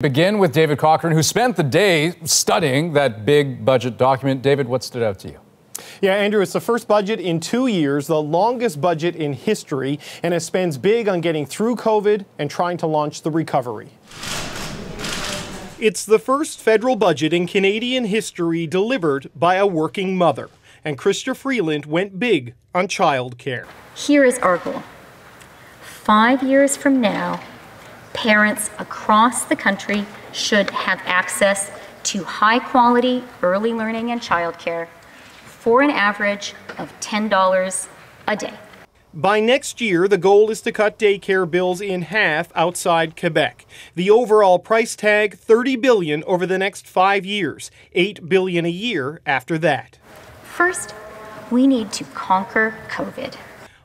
Begin with David Cochrane, who spent the day studying that big budget document. David, what stood out to you? Yeah, Andrew, it's the first budget in two years, the longest budget in history, and it spends big on getting through COVID and trying to launch the recovery. It's the first federal budget in Canadian history delivered by a working mother, and Chrystia Freeland went big on childcare. Here is our goal. Five years from now, parents across the country should have access to high quality early learning and childcare for an average of $10 a day. By next year, the goal is to cut daycare bills in half outside Quebec. The overall price tag 30 billion over the next 5 years, 8 billion a year after that. First, we need to conquer COVID.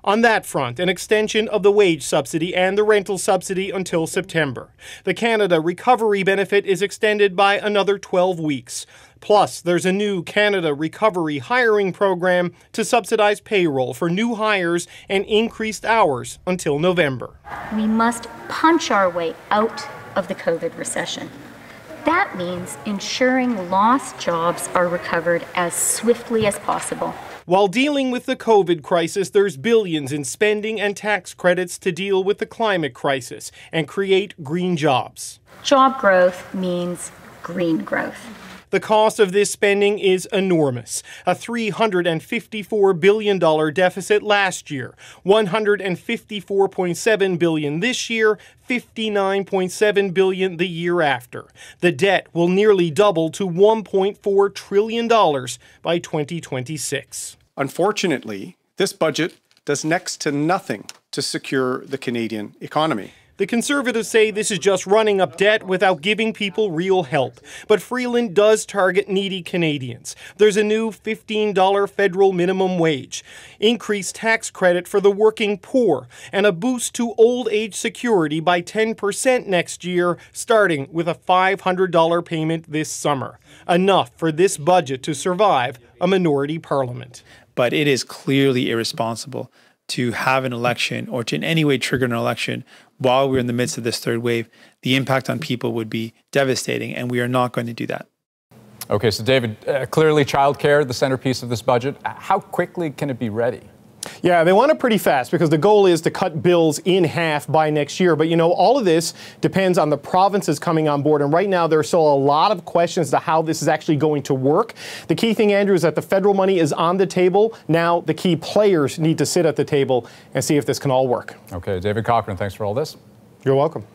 On that front, an extension of the wage subsidy and the rental subsidy until September. The Canada Recovery Benefit is extended by another 12 weeks. Plus, there's a new Canada Recovery Hiring Program to subsidize payroll for new hires and increased hours until November. We must punch our way out of the COVID recession. That means ensuring lost jobs are recovered as swiftly as possible. While dealing with the COVID crisis, there's billions in spending and tax credits to deal with the climate crisis and create green jobs. Job growth means green growth. The cost of this spending is enormous. A $354 billion deficit last year, 154.7 billion this year, 59.7 billion the year after. The debt will nearly double to $1.4 trillion by 2026. Unfortunately, this budget does next to nothing to secure the Canadian economy. The Conservatives say this is just running up debt without giving people real help. But Freeland does target needy Canadians. There's a new $15 federal minimum wage, increased tax credit for the working poor, and a boost to old age security by 10% next year, starting with a $500 payment this summer. Enough for this budget to survive a minority parliament. But it is clearly irresponsible to have an election or to in any way trigger an election while we're in the midst of this third wave, the impact on people would be devastating, and we are not going to do that. Okay, so David, uh, clearly childcare, the centerpiece of this budget. How quickly can it be ready? Yeah, they want it pretty fast because the goal is to cut bills in half by next year. But you know, all of this depends on the provinces coming on board. And right now, there's still a lot of questions to how this is actually going to work. The key thing, Andrew, is that the federal money is on the table. Now, the key players need to sit at the table and see if this can all work. Okay, David Cochrane, thanks for all this. You're welcome.